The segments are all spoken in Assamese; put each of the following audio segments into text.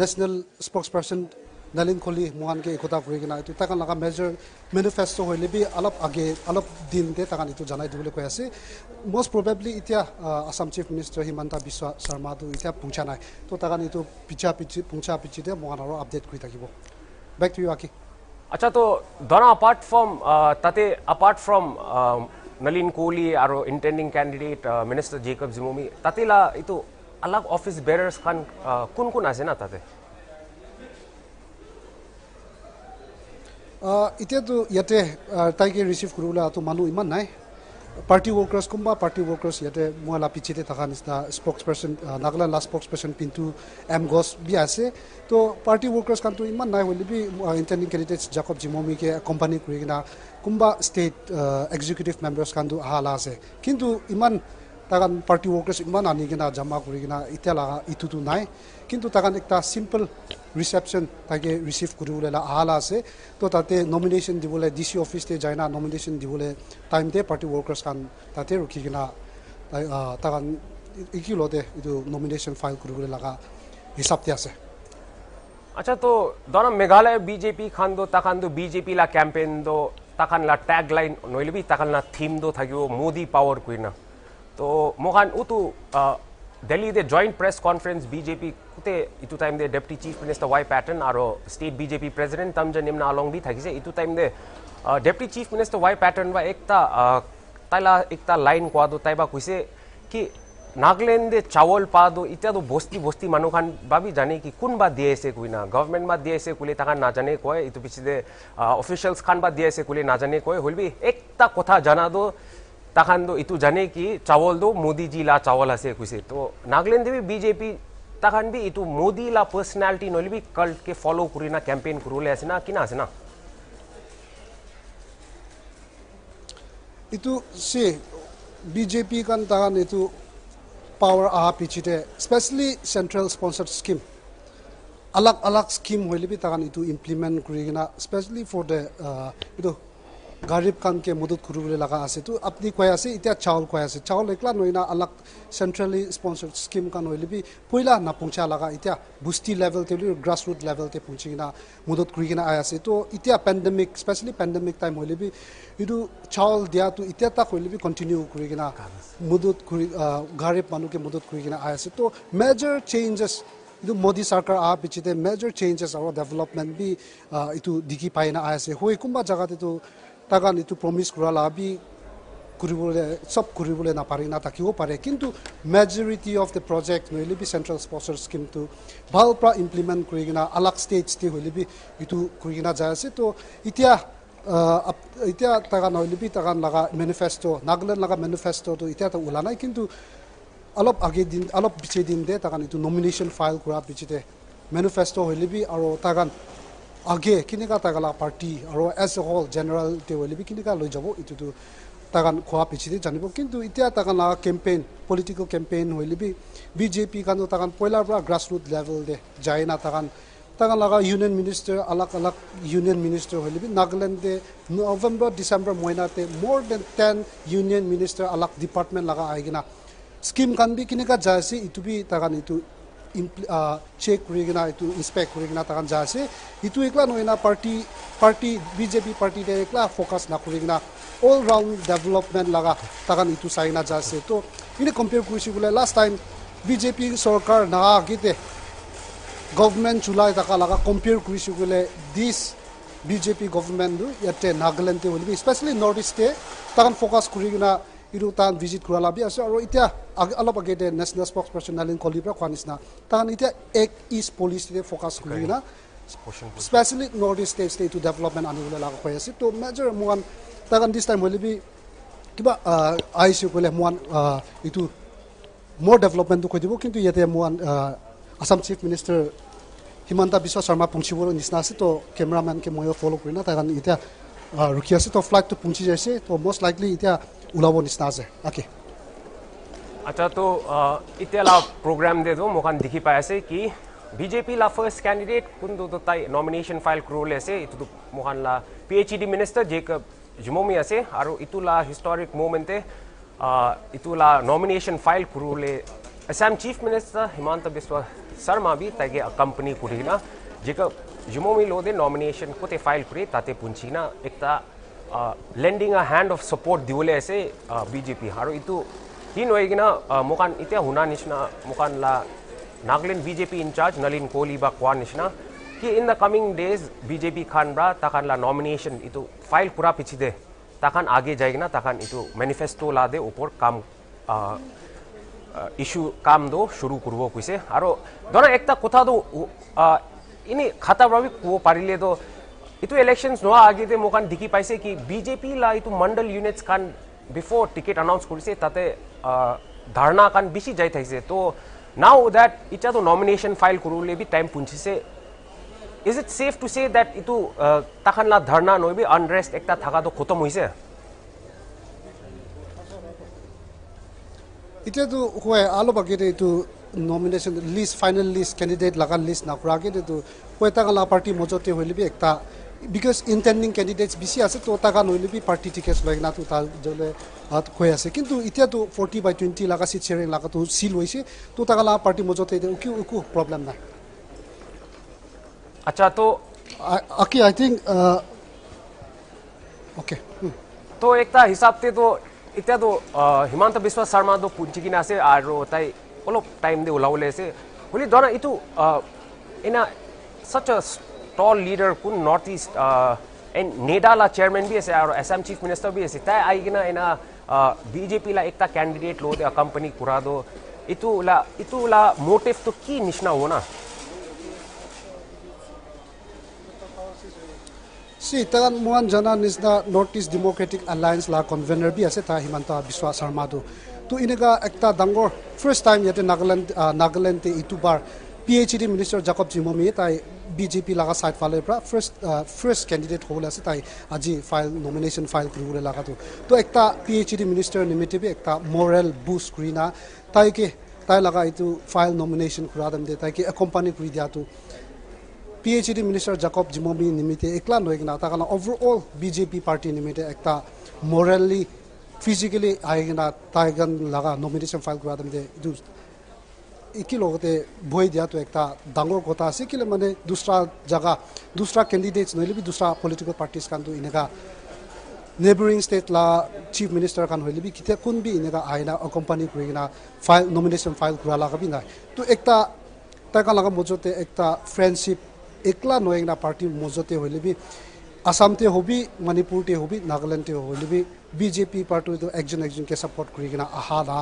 নেশ্যনেল স্পক্স পাৰ্চন নলিন কলি মোহান কে একতা কৰি কিনা এইটো তাকান লগা মেজৰ মেনিফেষ্টো হ'লে বি অলপ আগে অলপ দিন দে তাকান এইটো জনাই দিবলৈ কৈ আছে মষ্ট প্ৰবেবলি এতিয়া আছাম চিফ মিনিষ্টাৰ হিমন্ত বিশ্ব শৰ্মাটো এতিয়া পहुঁচা নাই তো তাকান এইটো পিছা পিছি পहुঁচা পিছিতে মোহান আৰু আপডেট কৰি থাকিব বেক টু ইউ আকি আচ্ছা তো ধৰা এপাৰ্ট ফ্ৰম তাতে এপাৰ্ট ফ্ৰম নলিন কোহলি আৰু intending candidate minister Jacob Zhimomi তাতে লা এইটো আলাগ অফিচ বেৰাৰ্ছ খান কোন কোন আছে না তাতে? এতিয়াতো ইয়াতে তাইকে ৰিচিভ কৰিবলৈ তো মানুহ ইমান নাই। পাৰ্টি ৱৰ্কাৰ্ছ কোনোবা পাৰ্টি ৱৰ্কাৰ্ছ ইয়াতে মই লা পিছিতে থকা নিচিনা spokesperson Nagaland last spokesperson Pintu M গছ বি আছে। তো পাৰ্টি ৱৰ্কাৰ্ছ খানতো ইমান নাই হ'লে বি ইণ্টাৰনিং কেণ্ডিডেটছ জাকব জিমমিকে কোম্পানী কৰি কিনা কোনোবা ষ্টেট এক্সিকিউটিভ মেম্বাৰ্ছ খানটো আহা আছে। কিন্তু ইমান তাকান পাৰ্টি ৱৰ্কাৰ্ছ ইমান আনি কিনা জমা কৰি কিনা এতিয়া লগা ইটোতো নাই কিন্তু তাকান একটা চিম্পল ৰিচেপশ্যন তাকে ৰিচিভ কৰিবলৈ আহালা আছে তো তাতে নমিনেশ্যন দিবলৈ ডি চি অফিচতে যায় না নমিনেশ্যন দিবলৈ টাইমতে পাৰ্টি ৱৰ্কাৰ্ছ খান তাতে ৰখি কিনা তাকান ইকিলতে এইটো নমিনেশ্যন ফাইল কৰিবলৈ লগা হিচাপতে আছে আচ্ছা তো ধৰা মেঘালয় বিজেপি খান দো তাকান দো বিজেপি লা কেম্পেইন দো তাকান লা ট্যাগ লাইন নহ'লে বি তাকান লা থিম দো থাকিব তো মোখান উতু দিল্লীতে জইণ্ট প্ৰেছ কনফাৰেন্স বিজেপি গোটে ইটো টাইম দে deputy chief minister Y Patton আৰু state BJP president Temjen Imna Along B থাকিছে ইটো টাইম দে deputy chief minister Y Patton বা একটা তাইলা একটা লাইন কোৱা দো তাইবা কৈছে কি নাগালেণ্ডে চাউল পাদো এতিয়াতো বস্তি বস্তি মানুহ খান ভাবি জানে কি কোনবা দিয়ে আছে কুইনা গভৰ্ণমেণ্ট বা দিয়ে আছে কুলি তাহান নাজানে কয় ইটো পিছতে অফিচিয়েলছ খান বা দিয়ে আছে কুলি নাজানে কয় হলবি একটা কথা জানা দো তাহান দো ইটো জানে কি চাউল দো মোদীজি লা চাউল আছে কৈছে তো নাগালেণ্ডে বি বিজেপি তাহান বি ইটো মোদী লা পাৰ্চনেলিটি নহলে বি কাল্টকে ফলো কৰি না কেম্পেইন কৰিবলৈ আছে না কিনা আছে না এইটো চি বিজেপি কাৰণ তাহান এইটো পাৱাৰ অহা পিছতে স্পেচিয়েলি চেণ্ট্ৰেল স্পনচাৰ্ড স্কিম আলাগ আলাগ স্কিম হ'লে বি তাহান এইটো ইমপ্লিমেণ্ট কৰি কিনা স্পেচিয়েলি ফৰ দ্য এইটো গাৰীব খানকে মদত কৰিবলৈ লগা আছে তো আপুনি কৈ আছে এতিয়া চাউল কৈ আছে চাউল একলা নহয় না আলাগ চেণ্ট্ৰেলি স্পনচাৰ্ড স্কিম খান হ'লে বি পইলা নাপহুঁচা লগা এতিয়া বুষ্টি লেভেলতে গ্ৰাছ ৰুট লেভেলতে পহুঁচি কিনা মদত কৰি কিনা আহি আছে তো এতিয়া পেণ্ডেমিক স্পেচিয়েলি পেণ্ডেমিক টাইম হ'লে বি এইটো চাউল দিয়াটো এতিয়া তাক হ'লে বি কণ্টিনিউ কৰি কিনা মদত কৰি গাৰীব মানুহকে মদত কৰি কিনা আহি আছে তো মেজৰ চেঞ্জেছ এইটো মোদী চৰকাৰ অহাৰ পিছতে মেজৰ চেঞ্জেছ আৰু ডেভেলপমেণ্ট বি এইটো দেখি পাই না আহি আছে হৈ কোনোবা জেগাতেতো তাকান এইটো প্ৰমিছ কৰা লাভি কৰিবলৈ চব কৰিবলৈ নাপাৰি নাথাকিব পাৰে কিন্তু মেজৰিটি অফ দ্য প্ৰজেক্ট নহ'লে বি চেণ্ট্ৰেল স্পনচাৰ স্কিমটো ভাল পৰা ইমপ্লিমেণ্ট কৰি কিনা আলাগ ষ্টেটছতে হ'লে বি এইটো কৰি কিনা যাই আছে তো এতিয়া এতিয়া তাকান নহ'লে বি তাকান লগা মেনিফেষ্টো নাগালেণ্ড লগা মেনিফেষ্টোটো এতিয়া ওলা নাই কিন্তু অলপ আগে দিন অলপ পিছে দিন দে তাকান এইটো নমিনেশ্যন ফাইল কৰাৰ পিছতে মেনিফেষ্টো হ'লে বি আৰু তাকান আগে কেনেকুৱা তাগালা পাৰ্টি আৰু এজ এ হল জেনেৰেল বি কেনেকুৱা লৈ যাব এইটোতো তাকান খোৱা পিছতে জানিব কিন্তু এতিয়া লগা কেম্পেইন পলিটিকেল কেম্পেইন হ'লে বি বিজেপি কাৰণ তাকান পইলাৰ পৰা গ্ৰাছ ৰুট লেভেল দে যায় না তাকান তাকান লগা ইউনিয়ন মিনিষ্টাৰ আলাগ আলাগ ইউনিয়ন মিনিষ্টাৰ হ'লে বি নাগালেণ্ডে November December মহিনাতে more than ten union minister আলাগ department লগা আহি কিনা স্কিম খান বি কেনেকুৱা যায় আছে ইটো বি তাকান এইটো চেক কৰি কিনা এইটো ইনস্পেক্ট কৰি কিনা তাহান যা আছে ইটো একলা নহয় না পাৰ্টি পাৰ্টি বিজেপি পাৰ্টিতে একলা ফ'কাছ নকৰি কিনা অল ৰাউণ্ড ডেভেলপমেণ্ট লগা তাহান ইটো চাই কিনা যা আছে তো এনে কম্পেয়াৰ কৰিছোঁ বোলে লাষ্ট টাইম বিজেপি চৰকাৰ নাগিতে গভমেণ্ট চলাই থকা লগা কম্পেয়াৰ কৰিছোঁ বোলে দিছ বিজেপি গভমেণ্টটো ইয়াতে নাগালেণ্ডতে হ'লে স্পেচিয়েলি নৰ্থ ইষ্টে তাহান ফ'কাছ কৰি কিনা এইটো তাহান ভিজিট কৰা লাভি আছে আৰু এতিয়া অলপ আগতে নেশ্যনেল স্পক্স পাৰ্চন নালিন কলিৰ পৰা কোৱা নিচিনা তাহান এতিয়া এক ইষ্ট পলিচিতে ফ'কাছ কৰি কিনা স্পেচিয়েলি নৰ্থ ইষ্ট ষ্টেট এইটো ডেভেলপমেণ্ট আনিবলৈ লগা হৈ আছে তো মেজৰ মোৱান তাহান দিছ টাইম হ'লে বি কিবা আহিছোঁ ক'লে মোৱান এইটো মোৰ ডেভেলপমেণ্টটো কৈ দিব কিন্তু ইয়াতে মোৱান আছাম চিফ মিনিষ্টাৰ হিমন্ত বিশ্ব শৰ্মা পहुঁচিবৰ নিচিনা আছে তো কেমেৰামেনকে ময়ো ফ'ল' কৰি না তাহান এতিয়া ৰখি আছে তো ফ্লাইটটো পहुঁচি যাইছে তো মষ্ট লাইকলি এতিয়া ওলাব নিচিনা আছে আকে আচ্ছা তো এতিয়া লা প্ৰগ্ৰাম দে মোক দেখি পাই আছে কি বিজেপি লা ফাৰ্ষ্ট কেণ্ডিডেট কোনটো তাই নমিনেশ্যন ফাইল কৰিবলৈ আছে এইটোতো মোক লা P H D minister Jacob Zhimomi আছে আৰু ইটো লা হিষ্টৰিক মুভমেণ্টে ইটো লা নমিনেশ্যন ফাইল কৰিবলৈ Assam Chief Minister Himanta Biswa Sarma bi tage company kurina jika jumomi lode nomination kote file kuri tate punchina ekta lending a hand of support দিবলৈ আছে বিজেপি আৰু এইটো কি নহয় কিনা মোকান এতিয়া শুনা নিচিনা মোকান লা নাগলেণ্ড বিজেপি ইনচাৰ্জ নলীন কোহলি বা কোৱাৰ নিচিনা কি in the coming days BJP খান বা তাখান লা নমিনেশ্যন এইটো ফাইল পুৰা পিছি দে তাকান আগে যায় কিনা তাখান এইটো মেনিফেষ্টো লা দে ওপৰ কাম ইছ্যু কাম দো শুৰু কৰিব কৈছে আৰু ধৰা এটা কথাটো এনেই খাতাভাৱে ক'ব পাৰিলেতো ইটো ইলেকশনস নোয়া আগে দে মোকান দেখি পাইছে কি বিজেপি লা ইটো মন্ডল ইউনিটস কান বিফোর টিকেট অনাউন্স কৰিছে তাতে ধাৰণা কান বেছি যাই থাকিছে তো নাও দ্যাট ইটা তো নমিনেশ্যন ফাইল কৰোলে বি time পুঞ্চিছে is it safe to say that ইটো তাখান লা ধাৰণা নইবি আনৰেষ্ট একটা থাকাটো খতম হৈছে এতিয়াতো হয় অলপ আগতে এইটো nomination list final list candidate লগা লিষ্ট নকৰাকৈ এইটো হয় তাক লা পাৰ্টি মজতে হ'লে বি একটা বিকজ ইণ্টেণ্ডিং কেণ্ডিডেটছ বেছি আছে তো তাক নহ'লে বি পাৰ্টি টিকেটছ লৈ কিনাটো তাৰ জলে হৈ আছে কিন্তু এতিয়াতো ফৰ্টি বাই টুৱেণ্টি লগা চিট শ্বেয়াৰিং লগাটো চিল হৈছে তো তাক লা পাৰ্টি মজতে একো একো প্ৰব্লেম নাই আচ্ছা তো আকি আই থিংক অ'কে তো একটা হিসাবতে তো এতিয়া তো হিমন্ত বিশ্ব শৰ্মা তো পুঞ্জি কিনা আছে আৰু তাই অলপ টাইম দি ওলাবলৈ আছে বুলি ধৰা এইটো এনা সচ टल लिडर कुन नर्थ इस्ट एन नेडाला चेयरमेन भी और एसएम चीफ मिनिस्टर भी है तै आईकन एना बीजेपी ला एक कैंडिडेट लो दे कंपनी पूरा दो। इतुला इतुला मोटिव तो की निशना हो ना? सी तगन मुआन जना निसना नॉर्थ ईस्ट डेमोक्रेटिक अलायंस ला कन्वेनर भी आसे था, हिमंत बिस्वा शर्मा दो। तो इनका एकता दंगो फ़र्स्ट टाइम यते नागालैंड uh, नागालैंड ते इतुबार PhD Minister Jacob Jimomi tai BJP laga side file pra first uh, first candidate hole ase tai aji file nomination file kurule laga tu. Tu ekta PhD Minister nimite bi ekta moral boost krina tai ke tai laga itu file nomination kura dam de tai ke accompany kuri dia tu. PhD Minister Jacob Jimobi nimite ekla noi gina ta kana overall BJP party nimite ekta morally physically aigina taigan laga nomination file kura dam de logote একে লগতে বহি দিয়াটো এটা ডাঙৰ কথা আছে কেলে মানে দুচৰা জেগা দুচৰা কেণ্ডিডেট নহ'লে বি দুচৰা পলিটিকেল পাৰ্টিছ কাৰণটো এনেকুৱা নেবৰিং ষ্টেট লা চিফ মিনিষ্টাৰ কাৰণ হ'লে বি কেতিয়া কোন বি এনেকুৱা আহিনা অকম্পানী কৰি কিনে ফাইল নমিনেশ্যন ফাইল ঘূৰা লগা বি নাই তো এটা তাইকা লগা মজতে এটা ফ্ৰেণ্ডশ্বিপ একলা নহয় না পাৰ্টীৰ মজতে হ'লে বি আসামতে হবি মণিপুৰতে হবি নাগালেণ্ডতে হ'লে বি বিজেপি পাৰ্টিটো একজন একজনকে ছাপৰ্ট কৰি কিনে আহা না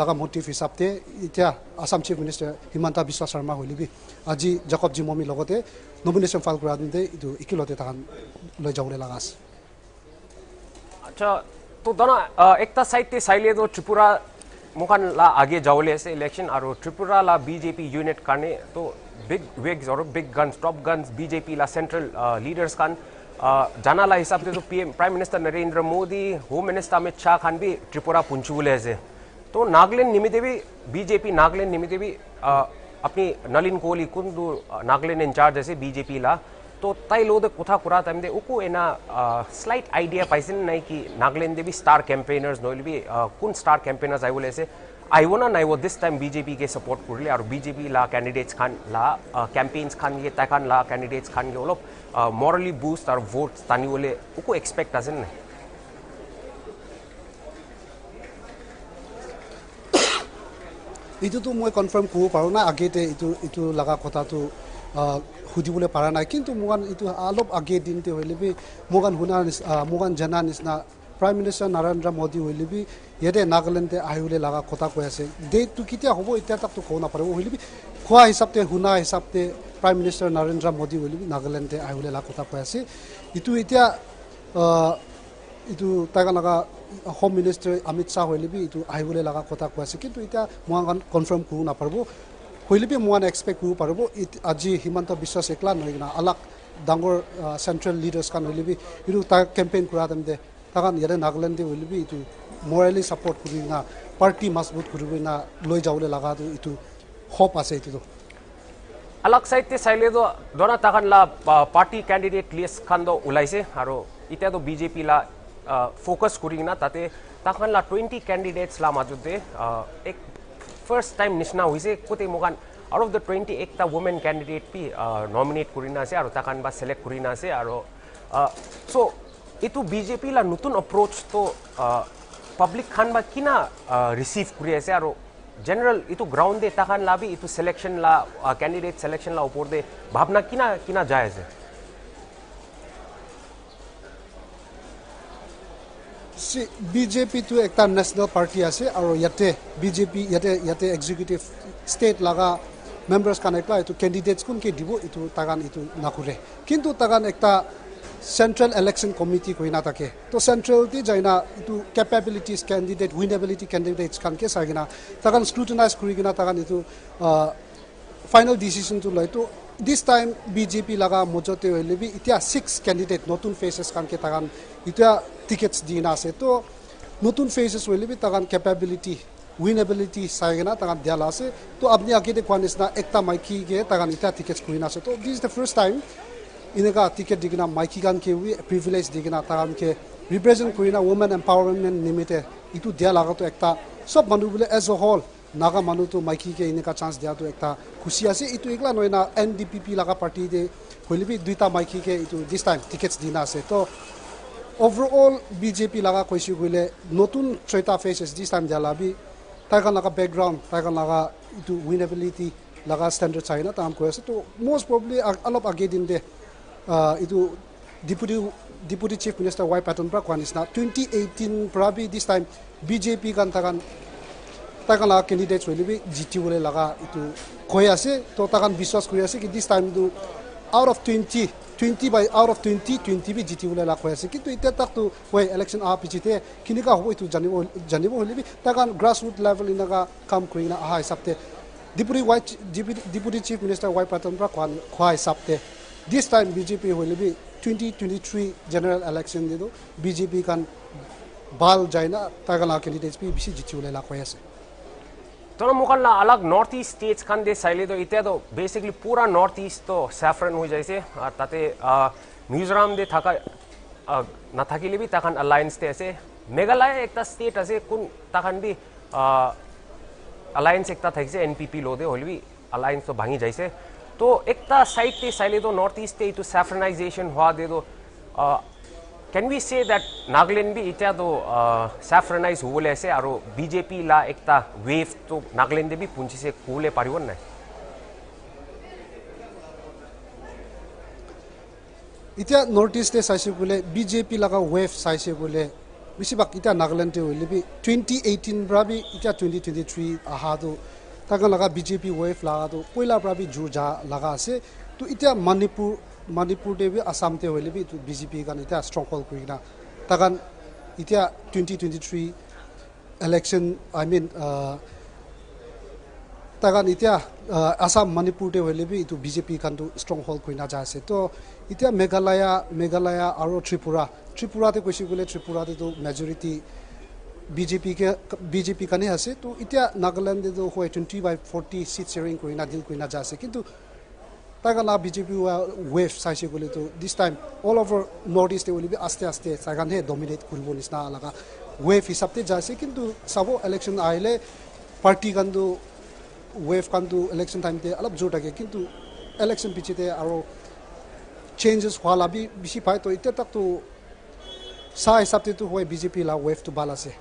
লাগা মোটিভ হিসাবতে এতিয়া আসাম চিফ মিনিষ্টাৰ হিমন্ত বিশ্ব শৰ্মা হইলে বি আজি জাকব জিমমি লগতে নমিনেশ্যন ফাইল কৰা দিনতে এইটো একেলগতে তাহান লৈ যাবলৈ লগা আছে अच्छा तो दोनों एक साइड ते साइले तो त्रिपुरा मुखान ला आगे जावले से इलेक्शन और त्रिपुरा ला बीजेपी यूनिट करने तो बिग विग्स और big guns top guns BJP ला सेंट्रल लीडर्स खान जाना ला हिसाब से तो PM prime minister Narendra Modi home minister Amit Shah Khan भी त्रिपुरा पुंचुले से तो नागलैंड निमित्तेवी बीजेपी नागलैंड निमित्तेवी अपनी नलिन कोहली कुंद नागलैंड ઇન્ચાર્જ હશે બીજેપી લા कुथा कुरा तम दे કુરા एना स्लाइट आइडिया સ્લાઇટ नहीं कि नागलैंड भी स्टार कैंपेनर्स સ્ટાર भी कुन स्टार कैंपेनर्स સ્ટાર बोले આઈવો आई वो ना नायवो दिस टाइम बीजेपी के सपोर्ट करले और बीजेपी ला कैंडिडेट्स खान, ला कैंपेन्स खान ये, तय खान ला कैंडिडेट्स खान के वो लोग मॉरली बूस्ट और वोट स्थानीय वाले उको एक्सपेक्ट आज नहीं। এইটোতো মই কনফাৰ্ম কৰিব পাৰোঁ না আগেতে এইটো এইটো লগা কথাটো সুধিবলৈ পৰা নাই। কিন্তু মোগান এইটো অলপ আগে দিনতে হ'লে বি মোগান শুনা মোগান জনা নিচিনা প্ৰাইম মিনিষ্টাৰ নৰেন্দ্ৰ মোদী হ'লে বি ইয়াতে নাগালেণ্ডে আহিবলৈ লগা কথা কৈ আছে। ডেটটো কেতিয়া হ'ব এতিয়া তাকতো ক'ব নাপাৰিব হ'লে বি খোৱা হিচাপতে শুনা হিচাপতে প্ৰাইম মিনিষ্টাৰ নৰেন্দ্ৰ মোদী হ'লে বি নাগালেণ্ডে আহিবলৈ লগা কথা কৈ আছে। এইটো এতিয়া এইটো তাইক লগা হোম মিনিষ্টাৰ অমিত শ্বাহ হৈলিবি এইটো আহিবলৈ লগা কথা কোৱা আছে কিন্তু এতিয়া মই কনফাৰ্ম কৰিব নাপাৰিব হৈলিবি মই এক্সপেক্ট কৰিব পাৰিব আজি হিমন্ত বিশ্বাস একলা নহয় কিনা আলাক ডাঙৰ চেণ্ট্ৰেল লিডাৰ্ছ কাৰণ হৈলিবি এইটো তাক কেম্পেইন কৰা তেন্তে তাৰ ইয়াতে নাগালেণ্ডে হৈলিবি এইটো মৰেলি ছাপৰ্ট কৰি না পাৰ্টি মজবুত কৰিব না লৈ যাবলৈ লগাটো এইটো হপ আছে এইটোতো আলাক চাইডে চাইলেতো ধৰা তাহান লা পাৰ্টি কেণ্ডিডেট লিষ্টখন ওলাইছে আৰু এতিয়াতো বিজেপি লা ফোকাস কৰি কিনা তাতে তাখন লা টুৱেণ্টি কেণ্ডিডেটছ লা মাজতে এক ফাৰ্ষ্ট টাইম নিচিনা হৈছে কোটে মোকান আউট অফ দ্য টুৱেণ্টি এটা ৱুমেন কেণ্ডিডেট বি নমিনেট কৰি না আছে আৰু তাকান বা চিলেক্ট কৰি না আছে আৰু চ' এইটো বিজেপি লা নতুন এপ্ৰ'চটো পাব্লিক খান বা কি না ৰিচিভ কৰি আছে আৰু জেনেৰেল এইটো গ্ৰাউণ্ড দে তাখন লাভ এইটো চিলেকশ্যন লা কেণ্ডিডেট চিলেকশ্যন লা ওপৰত দে ভাৱনা কি না কি না যায় আছে বিজেপিটো একটা নেশ্যনেল পাৰ্টি আছে আৰু ইয়াতে বিজেপি ইয়াতে ইয়াতে এক্সিকিউটিভ ষ্টেট লগা মেম্বাৰ্ছ কানে পেলাই এইটো কেণ্ডিডেটছ কোনকে দিব এইটো তাগান এইটো নকৰে। কিন্তু তাগান একটা চেণ্ট্ৰেল ইলেকশ্যন কমিটি কৰি নাথাকে। তো চেণ্ট্ৰেলটি যায় না এইটো কেপেবিলিটিজ কেণ্ডিডেট উইনেবিলিটি কেণ্ডিডেটছ খানকে চাই কিনা তাগান স্ক্ৰুটিনাইজ কৰি কিনা তাগান এইটো ফাইনেল ডিচিশ্যনটো লয়। তো দিছ টাইম বিজেপি লগা মজতে হ'লে বি এতিয়া ছিক্স কেণ্ডিডেট নতুন ফেচেছ খানকে তাগান এতিয়া টিকেটছ দি না আছে তো নতুন ফেচেছ হ'লে বি তাগান কেপেবিলিটি উইনেবিলিটি চাই কিনা তাগান দিয়া আছে তো আপুনি আগতে কোৱা নিচিনা একটা মাইকীকে তাগান এতিয়া টিকেটছ কৰি না আছে তো দিছ দ্য ফাৰ্ষ্ট টাইম এনেকা টিকেট দি কিনা মাইকী গানকে উই প্ৰিভিলেজ দি কিনা তাগানকে ৰিপ্ৰেজেণ্ট কৰি না ওমেন এম্পাৱাৰমেণ্ট নিমিত্তে ইটো দিয়া লগাটো একটা চব মানুহ বোলে এজ এ হল নাগা মানুহটো মাইকীকে এনেকা চান্স দিয়াটো একটা খুচি আছে এইটো এইগিলা নহয় না এন ডি পি পি লগা পাৰ্টিতে হ'লে বি দুইটা মাইকীকে এইটো দিছ টাইম টিকেটছ দি না আছে তো overall BJP laga koisi gule notun choita faces this time dia labi taikan laga background taikan laga itu winnability laga standard china tam ko ase to most probably alop age din de uh, itu deputy deputy chief minister y pattern pra kwanis na 2018 prabi this time BJP kan takan takan laga candidates wele bi GT wole laga itu koi ase to takan biswas koi ase ki this time do out of 20 20 by out of 20 20 বি জিতি ওলাই লাখ হৈ আছে কিন্তু এতিয়া তাকতো হয় ইলেকশ্যন অহা পিছতে কেনেকুৱা হ'ব এইটো জানিব জানিব হ'লে বি তাকান গ্ৰাছ ৰুট লেভেল এনেকুৱা কাম কৰি কিনে অহা হিচাপতে deputy Y deputy chief minister Y Patton পৰা খোৱা খোৱা হিচাপতে দিছ টাইম বিজেপি হ'লে B twenty twenty three general election দিলোঁ বিজেপি কান ভাল যায় না তাকান কেণ্ডিডেটছ বি বেছি জিতি ওলাই লাখ হৈ আছে तर मुकालना अलग नॉर्थ ईस्ट स्टेट्स खान दे साइले तो इत्या तो बेसिकली पूरा नॉर्थ ईस्ट तो सैफरन हो और ताते मिजोराम दे थाका ना भी ताकान अलायंस ते ऐसे। मेघालय एक स्टेट ऐसे, कुन ताकान भी अलायंस एक थाकिसे एनपीपी लो दे, होली भी अलायंस तो भांगी जाइसे तो एक साइड ते साइले तो नॉर्थ ईस्ट ते तो सैफरनाइजेशन हुआ दे दो। নৰ্থ ইষ্টে বিজেপি লগা ৱেভ চাইছে বোলে বেছিভাগ এতিয়া নাগালেণ্ডে হ'লে বি টুৱেণ্টি এইটিন পৰা টুৱেণ্টি টুৱেণ্টি থ্ৰী তাকে লগা বিজেপি ৱেভ লগাটো পইলাৰ পৰা জোৰ যা লগা আছে তো এতিয়া মণিপুৰ মণিপুৰতে বি আসামতে হ'লে বি বিজেপি কাৰণে এতিয়া ষ্ট্ৰং হল কৰি কিনা তাকান এতিয়া twenty twenty three election I mean তাকান এতিয়া আসাম মণিপুৰতে হ'লে বি এইটো বিজেপি কাৰণটো ষ্ট্ৰং হল কৰি নাযায় আছে তো এতিয়া মেঘালয়া মেঘালয়া আৰু ত্ৰিপুৰা ত্ৰিপুৰাতে কৈছে বোলে ত্ৰিপুৰাতেতো মেজৰিটি বিজেপিকে বিজেপি কাৰণে আছে তো এতিয়া নাগালেণ্ডেতো হয় twenty by forty seat sharing কৰি না ডিল কৰি নাযায় আছে কিন্তু তাইগান বিজেপি ৱেভ চাইছে বুলিতো this time all over north ইষ্টে বুলি আস্তে আস্তে চাইগানহে ডমিনেট কৰিব নিচিনা লগা ৱেভ হিচাপতে যাইছে কিন্তু চাব ইলেকশ্যন আহিলে পাৰ্টি কাৰণটো ৱেভ কাৰণটো ইলেকশ্যন টাইমতে অলপ জোৰ থাকে কিন্তু ইলেকশ্যন পিছতে আৰু চেঞ্জেছ হোৱা লাভি বেছি পায় তো এতিয়া তাকতো চাহ হিচাপতেতো হয় বিজেপি লা ৱেভটো ভাল আছে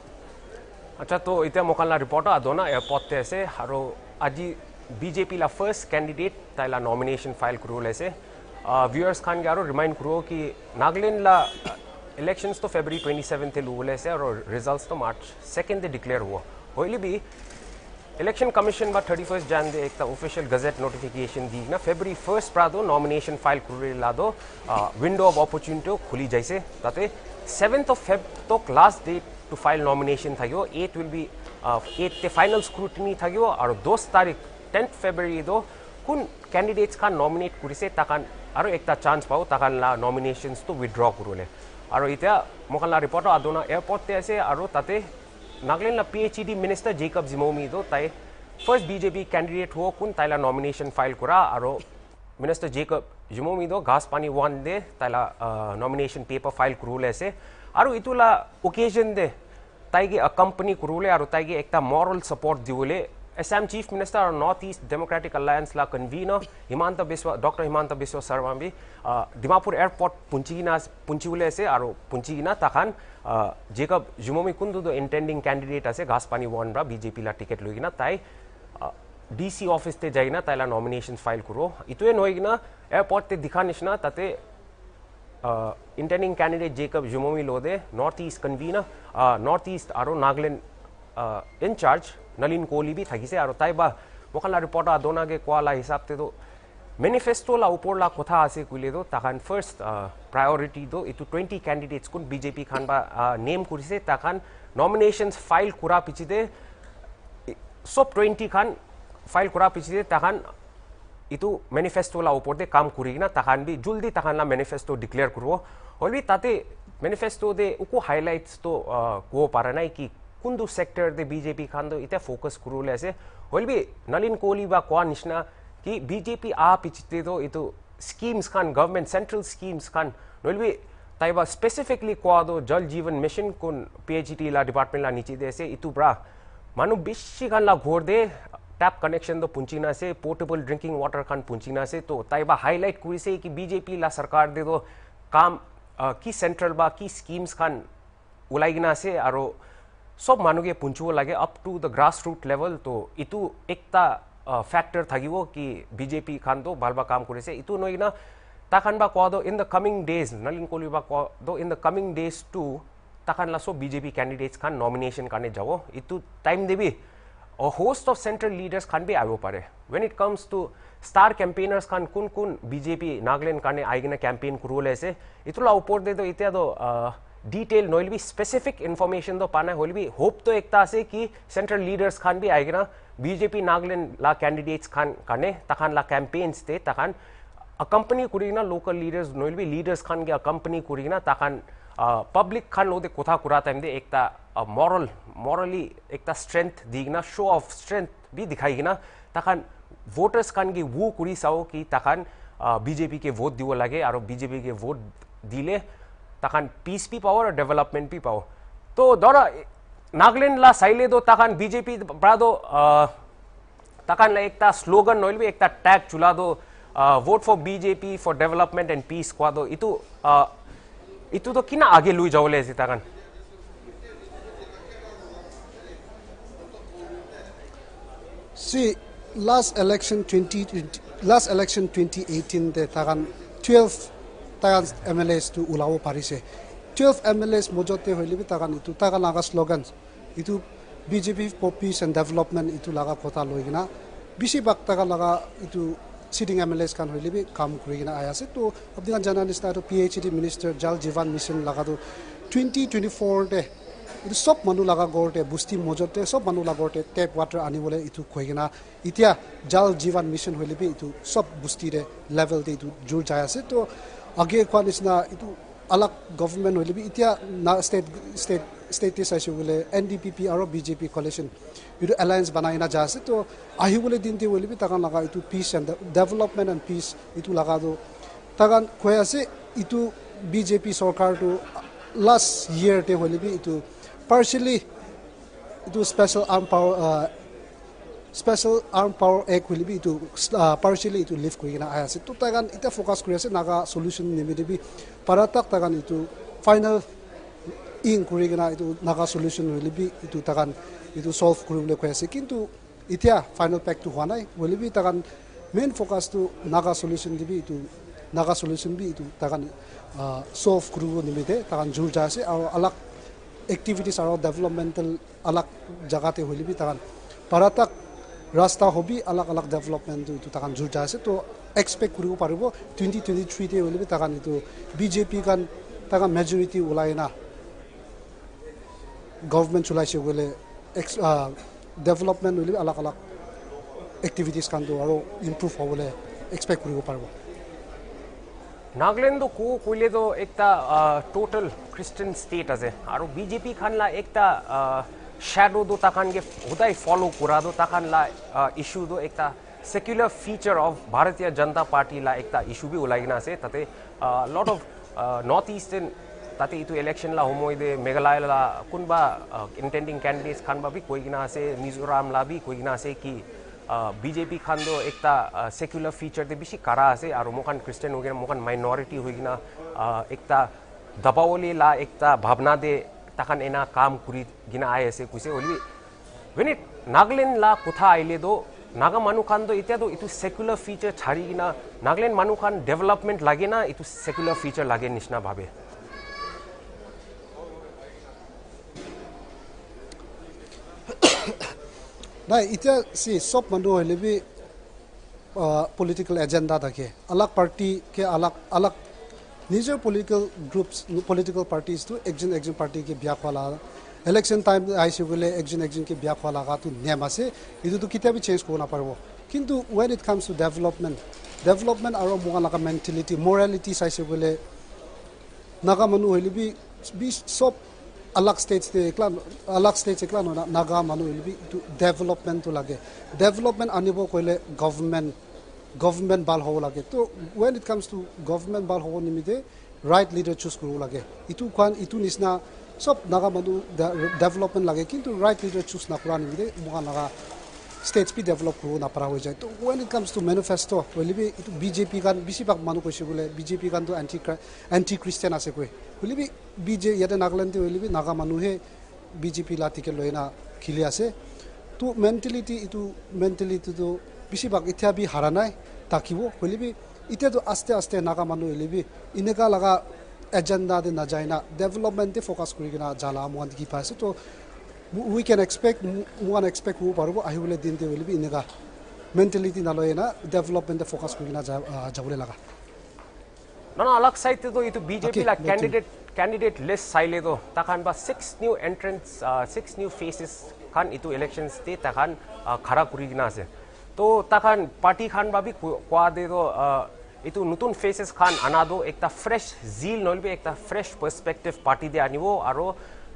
আচ্ছা তো এতিয়া মোকালনা ৰিপৰ্টাৰ আদনা এয়াৰপৰ্টতে আছে আৰু আজি बीजेपी ला फ़र्स्ट कैंडिडेट त्याला नॉमिनेशन फायल कुरोलेसे व्यूअर्स खान यारो रिमाइंड करो कि नागलैंड ला इलेक्शंस तो फेब्रुअरी ट्वेंटी थे ते लुवलेसे और रिजल्ट्स तो मार्च सेकेंड दे डिक्लेयर हुआ होली भी इलेक्शन कमीशन बा थर्टी फ़र्स्ट जान दे एक ऑफिशियल गजेट नोटिफिकेशन दी ना फेब्रुवरी फ़र्स्ट प्रा दो नॉमिनेशन फ़ाइल कर ला दो विंडो ऑफ़ अपॉर्चुनिटी खुली जैसे ताते सेवेंथ ऑफ़ फेब तो last date to file nomination थो eight will be at the final scrutiny थो और दस तारीख 10 February though, kun candidates can nominate kurise takan aro ekta chance pao takan la nominations to withdraw kurule. Aro itya mokal la reporto aduna airport te ase aro tate naglen la PhD minister Jacob Zimomi do tai first BJP candidate ho kun tai la nomination file kura aro minister Jacob Zimomi do gas pani one de tai la uh, nomination paper file kurule ase aro itula occasion de tai ge accompany kurule aro tai ge ekta moral support diule Assam chief minister और नॉर्थ ईस्ट डेमोक्रेटिक अलायंस ला कन्वीनर हिमांत विश्व डॉक्टर हिमंत विश्व शर्मा भी डिमापुर एयरपोर्ट पुंचीगिना पुंचीगुले से और पुंचीगिना तखान जेकब जुमोमी कुंदु दो इंटेंडिंग कैंडिडेट आसे घासपानी वन रा बीजेपी ला टिकट लुगिना तई डीसी ऑफ़िस ते जाइना तैला नॉमिनेशन फ़ाइल करो इतुए नोइगिना एयरपोर्ट ते दिखा निशना तते intending candidate Jacob Zhimomi लोदे north east convener north east आरो नागलैंड इन चार्ज नलिन कोहली भी थकिसे අරතයිබා हिसाब රිපෝට तो කවාලා ला मैनिफेस्टोला ला कथा आसे कुलेदो तखान फ़र्स्ट प्रायोरिटी दो इतु 20 कैंडिडेट्स कुन बीजेपी खान बा नेम कुरिसे तखान नॉमिनेशंस फ़ाइल कुरा पिचिदे सब 20 खान फ़ाइल कुरा पिचिदे तखान इतु मैनिफेस्टोला ऊपर दे काम कुरिना तखान भी जल्दी ताखानला मैनिफेस्टो डिक्लेयर करवो और भी ताते मैनिफेस्टो दे उको हाइलाइट्स तो को पारा नहीं कि ಕುಂದು ಸೆಕ್ಟರ್ದೆ ಬಿ ಜೆ ಪಿ ಖಾಂದು ಇತ್ತೆ ಫೋಕಸ್ ಕುರುಲೇಸೆ ಹೊಲ್ಬಿ ನಳಿನ್ ಕೋಲಿ ಬಾ ಕ್ವಾ ನಿಶ್ನ ಕಿ ಬಿ ಜೆ ಪಿ ಆ ಪಿಚಿತ್ತಿದು ಇದು ಸ್ಕೀಮ್ಸ್ ಖಾನ್ ಗವರ್ಮೆಂಟ್ ಸೆಂಟ್ರಲ್ ಸ್ಕೀಮ್ಸ್ ಖಾನ್ ನೋಲ್ಬಿ तैब स्पेसिफिकली क्वादो जल जीवन मिशन को पीएचडी ला डिपार्टमेंट ला नीचे दे से इतु ब्रा मानु बिश्ची खान ला घोर दे टैप कनेक्शन तो पुंचीना से पोर्टेबल ड्रिंकिंग वाटर खान पुंचीना से तो तैबा हाईलाइट कुरी से कि बीजेपी ला सरकार दे दो काम आ, की सेंट्रल बा की स्कीम्स खान उलाइगना से आरो सब मानुगे पुंचुओ लगे up to the grass root level तो इतु एकता फैक्टर थकीब कि बीजेपी खान तो भल काम कर इतु नईना ताखान बा कहो in the coming days Nalin Kohli बा कहो in the coming days to ताखान ला सो बीजेपी कैंडिडेट्स खान नॉमिनेशन करने जाओ इतु time Devi a host of central leaders Khan भी आवो पारे when it comes to star campaigners Khan कौन कौन बीजेपी नागलैंड कारण आईगे कैंपेन करूल से इतुला ऊपर दे दो इतना तो डिटेल नो भी स्पेसिफिक इन्फॉर्मेशन तो पाना है भी होप तो एक आसे कि सेंट्रल लीडर्स खान भी आएगा बीजेपी नागलेन ला कैंडिडेट्स खान, खाने, तखान ला कैंपेन्स थे, तखान अकंपनी कुरीना लोकल लीडर्स नो भी लीडर्स खान के अकंपनी कुरीना तखान पब्लिक खान लोदे कोथा कुरा टाइम दे एक मॉरल मॉरली एक स्ट्रेंथ दीगना शो ऑफ़ स्ट्रेंथ भी दिखाईगिना तखान वोटर्स खान की वो कुरी साओ कि तखान बीजेपी के वोट दिव लगे और बीजेपी के वोट दिले तखान पीस भी पाओ और डेवलपमेंट भी पाओ। तो दौरा नागालैंड ला साइले दो तखान बीजेपी बड़ा दो तखान ला एकता स्लोगन नोइल भी एकता टैग चुला दो vote for BJP for development and peace क्वा दो। इतु itu to kina age lui jawle si takan see, last election 20 last election 2018 de tagan 12 তাকান এম এল এছটো ওলাব পাৰিছে টুৱেলভ এম এল এছ মজতে হ'লে বি তাকান এইটো তাকান লগা শ্লোগান এইটো BJP for peace and development এইটো লগা কথা লৈ কিনে বেছিভাগ তাকান লগা এইটো চিটিং এম এল এছ খান হ'লে বি কাম কৰি কিনে আহি আছে তো আপুনি কাৰণ জানা নিচিনা এইটো P H D minister Jal Jeevan mission লগাটো টুৱেণ্টি টুৱেণ্টি ফ'ৰতে এইটো চব মানুহ লগা গড়তে বস্তি মজতে চব মানুহ লগতে টেপ ৱাটাৰ আনিবলৈ এইটো কৈ কিনে এতিয়া জাল জীৱান মিছন হ'লে বি এইটো চব বস্তিৰে লেভেলতে এইটো জোৰ যায় আছে তো আগে কোৱা নিচিনা এইটো আলাগ গভৰ্ণমেণ্ট হ'লে এতিয়া না ষ্টেট ষ্টেট ষ্টেটে চাইছোঁ বোলে এন ডি পি পি আৰু বি জে পি কলেকশ্যন এইটো এলায়েন্স বনাই কিনা যাই আছে তো আহিবলৈ দিনতে হ'লে তাকান লগা এইটো peace and development and peace এইটো লগাটো তাকান কৈ আছে এইটো বি জে পি চৰকাৰটো লাষ্ট ইয়েৰতে হ'লে এইটো itu special arm power uh, arm power act will be itu uh, partially itu lift kuri na aya to tagan ita focus kuri ase naga solution nimide bi paratak tagan itu final in kuri na itu naga solution will be itu tagan itu solve kuri le koi ase kintu itia final pack to hwanai will be tagan main focus to naga solution dibi itu naga solution bi itu tagan uh, solve kuri nimide tagan jur ja ase aru alak activities আৰু ডেভেলপমেণ্টেল আলাক জেগাতে হ'লে বি তাহান পাৰাতাক ৰাস্তা হবি অলগ অলগ ডেভেলপমেণ্ট এইটো তাহান জোৰজা আছে তো এক্সপেক্ট কৰিব পাৰিব টুৱেণ্টি টুৱেণ্টি থ্ৰীতে হ'লে তাহান এইটো বিজেপি কাৰণ তাহান মেজৰিটি ওলাই না গভৰ্ণমেণ্ট চলাইছে বোলে এক্স ডেভেলপমেণ্ট হ'লে আলাগ অলগ এক্টিভিটিজ কাৰণটো আৰু ইম্প্ৰুভ হ'বলৈ এক্সপেক্ট কৰিব পাৰিব নাগালেণ্ড কো কইলে তো একটা টোটাল খ্ৰিস্টান স্টেট আছে আৰ বিজেপি খানলা একটা শ্যাডো দো তাকান গে হুদাই ফলো করা দো তাকান লা ইস্যু দো একটা সেকুলার ফিচার অফ ভারতীয় জনতা পার্টি লা একটা ইস্যু বি উলাইনা আছে তাতে লট অফ নর্থ ইস্টার্ন তাতে এইটো ইলেকশ্যন লা সময় দে মেঘালয় লা কোনোবা ইণ্টেণ্ডিং কেণ্ডিডেটছ খান বা বি কৈ কিনা আছে মিজোৰাম লা বি কৈ কিনা আছে কি বিজেপি খান দো একটা সেকুলার ফিচার দে বেশি কারা আছে আর মোকান খ্রিস্টান হয়ে কিনা মোকান মাইনরিটি হয়ে কিনা একটা দবাওলি লা একটা ভাবনা দে তাখান এনা কাম করি গিনা আই আছে কুইছে ওলি when it নাগালেণ্ড লা কোথা আইলে দো নাগা মানুহ খান দো এতিয়া তো এইটো সেকুলার ফিচার ছাড়ি কিনা নাগালেণ্ড মানুহ খান ডেভেলপমেন্ট লাগে না এইটো সেকুলার ফিচার লাগে নিচিনা ভাবে নাই এতিয়া চি চব মানুহ হ'লে বি পলিটিকেল এজেণ্ডা থাকে আলাগ নিজৰ পলিটিকেল গ্ৰুপছ পলিটিকেল পাৰ্টিজটো একজন একজন পাৰ্টিকে বিয়া খোৱা লগা ইলেকশ্যন টাইম আহিছে বোলে একজন একজনকে বিয়া খোৱা লগাটো নেম আছে এইটোতো কেতিয়াবা চেঞ্জ কৰিব নাপাৰিব কিন্তু when it comes to development development আৰু মোৰ লগা মেণ্টেলিটি মৰেলিটি চাইছে বোলে নাগা মানুহ হ'লে বি চব আলাগ ষ্টেটছ এইগিলা আলাগ ষ্টেজ এইগিলা নহয় নাগা মানুহ হ'লে বি এইটো ডেভেলপমেণ্টটো লাগে ডেভেলপমেণ্ট আনিব কৰিলে গভমেণ্ট গভৰ্ণমেণ্ট ভাল হ'ব লাগে তো when it comes to government ভাল হ'ব নিমিত্তে ৰাইট লিডাৰ চুজ কৰিব লাগে ইটো খোৱা ইটো নিচিনা চব নাগা মানুহ ডেভেলপমেণ্ট লাগে কিন্তু ৰাইট লিডাৰ চুজ নকৰা নিমিতে মোৰ নাগা ষ্টেটছ বি ডেভেলপ কৰিব নাপাৰা হৈ যায় তো when it comes to manifest' হ'লে এইটো বিজেপি গান বেছিভাগ মানুহ কৈছে বোলে বিজেপি গানটো এণ্টি এণ্টি ক্ৰিষ্টিয়ান আছে কৈ হ'লে বিজে ইয়াতে নাগালেণ্ডতে হ'লে নাগা মানুহে বিজেপি লা টিকেট লৈ না খেলি আছে তো মেণ্টেলিটি এইটো মেণ্টেলিটিটো বেশিরভাগ এতিয়া বি হাৰা নাই থাকিব হ'লেবি এতিয়াতো আস্তে আস্তে নাগা মানুহ হ'লেবি এনেকুৱা লগা এজেণ্ডা দি নাযায় না ডেভেলপমেণ্টে ফ'কাছ কৰি কিনা জালা মই কি পাইছে তো উই কেন এক্সপেক্ট মান এক্সপেক্ট হ'ব পাৰিব আহিবলৈ দিনতে হ'লেবি এনেকুৱা মেণ্টেলিটি নলয় না ডেভেলপমেণ্টে ফ'কাছ কৰি কিনা যাবলৈ লগা। না না অলগ সাইড তো ইতো বিজেপি লা ক্যান্ডিডেট ক্যান্ডিডেট লিস্ট সাইলে তো তাখান বা six new entrance six new faces খান ইতো ইলেকশনস তে তাখান খাড়া করি কিনা আছে। তো তখন পাটি খান কোৱা দে তো এই নতুন ফেসেস খান আনা দো একটা ফ্ৰেশ জিল নলবি একটা ফ্ৰেছ পাৰ্চপেক্টিভ পাৰ্টি দিয়ে আনিব আৰু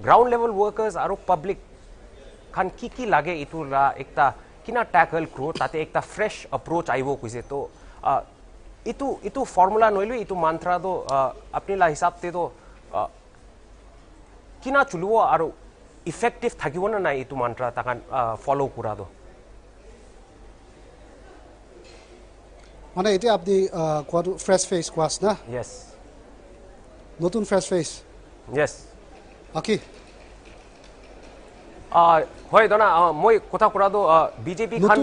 গ্ৰাউণ্ড লেভেল ৱৰ্কাৰ্ছ আৰু পাব্লিক খান কি কি লাগে এইটা একটা কিনা ট্যাকল কৰো তাতে একটা ফ্ৰেছ এপ্ৰ'চ আহিব খুজিছে। তো এই এই ফৰ্মুলা নইলে এই মান্ত্ৰা তো আপনিলা হিসাবতে কিনা চুলব আৰু ইফেক্টিভ থাকিব নে নাই এইটো মান্ত্ৰা তখন ফ'ল' কৰাটো মানে এতিয়া আপুনি কোৱাটো ফ্ৰেছ ফেচ কোৱাছ না? য়েছ নতুন ফ্ৰেছ ফেচ য়েছ আকি? হয় দাদা মই কথা কৰাটো বিজেপি খান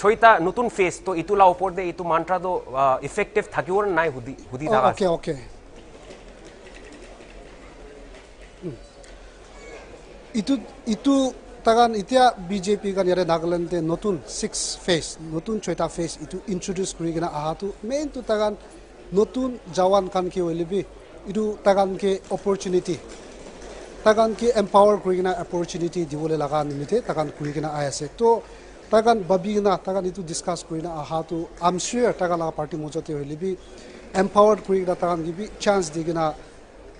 ছয়টা নতুন ফেচ তো ইটো লা ওপৰতে এইটো মান্ত্ৰাটো ইফেক্টিভ থাকিব নাই সুধি সুধি থকা অ'কে অ'কে। ইটো ইটো তাগান এতিয়া বিজেপি গান ইয়াৰে নাগালেণ্ডে নতুন ছিক্স ফেচ নতুন ছয়টা ফেচ ইটো ইণ্ট্ৰডিউচ কৰি কিনে অহাটো মেইনটো তাগান নতুন জৱান কানকে ওলিবি এইটো তাগানকে অপৰচুনিটি তাগানকে এম্পাৱাৰ কৰি কিনে অপৰচুনিটি দিবলৈ লগা নিমিত্তে তাগান কৰি কিনে আহি আছে তো তাগান ভাবি কিনে তাগান এইটো ডিছকাছ কৰি কিনে অহাটো আম চিয়ৰ তাগান লগা পাৰ্টি মাজতে হ'লে বি এম্পাৱাৰ্ড কৰি কিনে তাগান দিবি চান্স দি কিনে